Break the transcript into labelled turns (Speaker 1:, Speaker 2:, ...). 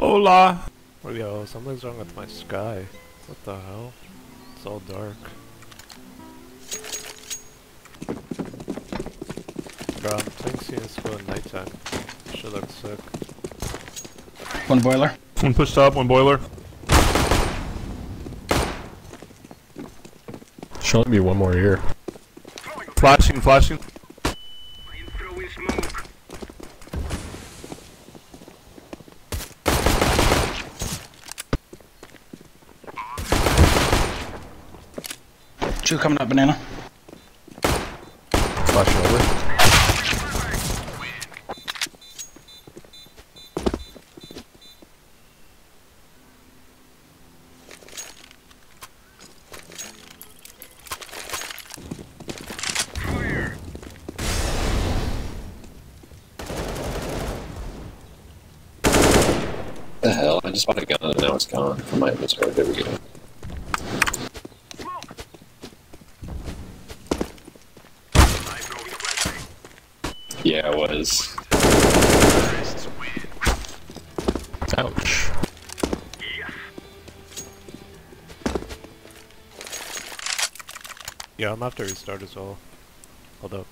Speaker 1: Hola! Oh, yo, something's wrong with my sky. What the hell? It's all dark. Bro, I'm playing CSGO at nighttime. Shit looks sick.
Speaker 2: One boiler.
Speaker 3: One pushed up, one boiler.
Speaker 4: Should only be one more here.
Speaker 3: Flashing, flashing.
Speaker 2: Two coming up banana.
Speaker 4: Flashing over.
Speaker 5: the hell? I just bought a gun and now it's gone from my inventory. There we go. Yeah, it was.
Speaker 4: Ouch.
Speaker 1: Yeah, I'm after restart as well. Hold up.